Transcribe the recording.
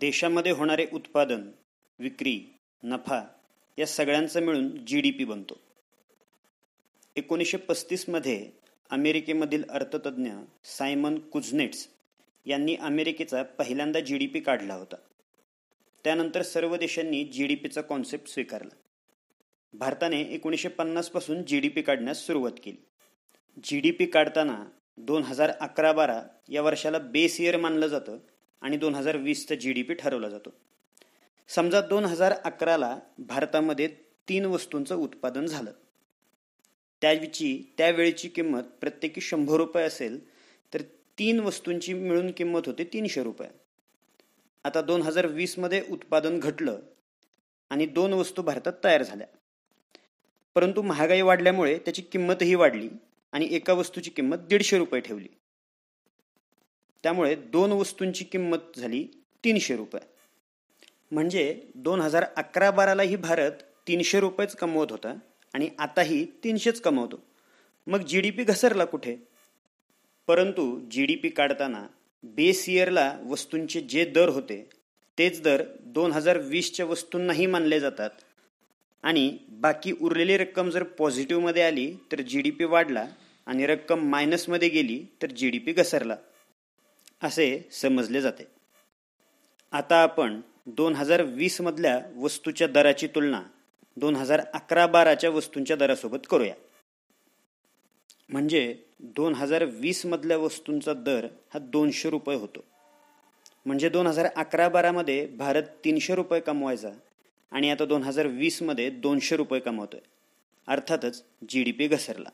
देशामध्ये होणारे उत्पादन विक्री नफा या सगळ्यांचा मिळून जी डी पी बनतो. एकोणीसशे पस्तीसमध्ये अमेरिकेमधील अर्थतज्ज्ञ सायमन कुझनेट्स यांनी अमेरिकेचा पहिल्यांदा जी डी पी काढला होता. त्यानंतर सर्व देशांनी जी डी पीचा कॉन्सेप्ट स्वीकारला. भारताने एकोणीसशे पन्नासपासून जी डी पी काढण्यास सुरुवात केली. जी डी पी काढताना दोन हजार अकरा बारा या वर्षाला बेस इयर मानलं जातं. आणि दोन हजार वीसचा जी डी पी ठरवला जातो. समजा दोन हजार अकराला भारतामध्ये तीन वस्तूंचं उत्पादन झालं. त्याची त्यावेळीची किंमत प्रत्येकी शंभर रुपये असेल तर तीन वस्तूंची मिळून किंमत होते तीनशे रुपये. आता दोन हजार वीसमध्ये उत्पादन घटलं आणि दोन वस्तू भारतात तयार झाल्या. परंतु महागाई वाढल्यामुळे त्याची किंमतही वाढली आणि एका वस्तूची किंमत दीडशे रुपये ठेवली. त्यामुळे दोन वस्तूंची किंमत झाली तीनशे रुपये. म्हणजे दोन हजार अकरा बारालाही भारत तीनशे रुपयेच कमवत होता आणि आताही तीनशेच कमवतो. मग जी डी पी घसरला कुठे? परंतु जी डी पी काढताना बेस इयरला वस्तूंचे जे दर होते तेच दर दोन हजार वीसच्या वस्तूंनाही मानले जातात. आणि बाकी उरलेली रक्कम जर पॉझिटिव्हमध्ये आली तर जी डी पी वाढला आणि रक्कम मायनसमध्ये गेली तर जी डी पी घसरला. असे समजले जाते. आता आपण दोन हजार वीसमधल्या वस्तूच्या दराची तुलना दोन हजार अकरा बाराच्या वस्तूंच्या दरासोबत करूया. म्हणजे दोन हजार वीसमधल्या वस्तूंचा दर हा दोनशे रुपये होतो. म्हणजे दोन हजार अकरा बारामध्ये भारत तीनशे रुपये कमवायचा आणि आता दोन हजार वीसमध्ये दोनशे रुपये कमवतोय. अर्थातच जी डी पी घसरला.